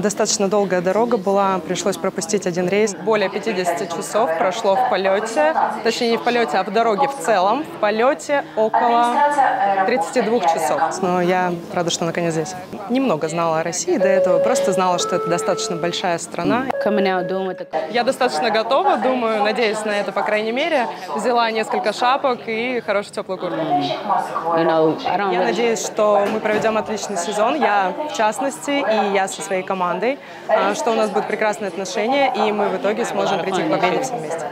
Достаточно долгая дорога была, пришлось пропустить один рейс. Более 50 часов прошло в полете, точнее не в полете, а в дороге в целом. В полете около 32 часов. Но я рада, что наконец здесь. Немного знала о России до этого, просто знала, что это достаточно большая страна. Я достаточно готова, думаю, надеюсь на это, по крайней мере. Взяла несколько шапок и хорошую теплую куртку. Я надеюсь, что мы проведем отличный сезон, я в частности, и я со своей командой, а, что у нас будут прекрасные отношения, и мы в итоге сможем прийти к победе все вместе.